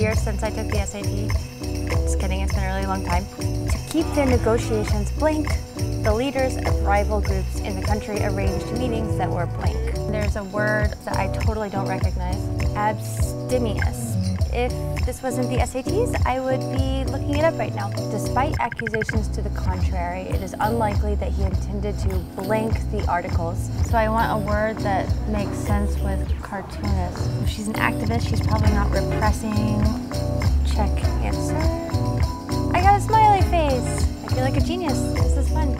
years since I took the SAT. Just kidding, it's been a really long time. To keep their negotiations blank, the leaders of rival groups in the country arranged meetings that were blank. There's a word that I totally don't recognize, abstemious. If this wasn't the SATs, I would be looking it up right now. Despite accusations to the contrary, it is unlikely that he intended to blank the articles. So I want a word that makes sense with cartoonist. If she's an activist, she's probably not repressing. Check answer. I got a smiley face. I feel like a genius. This is fun.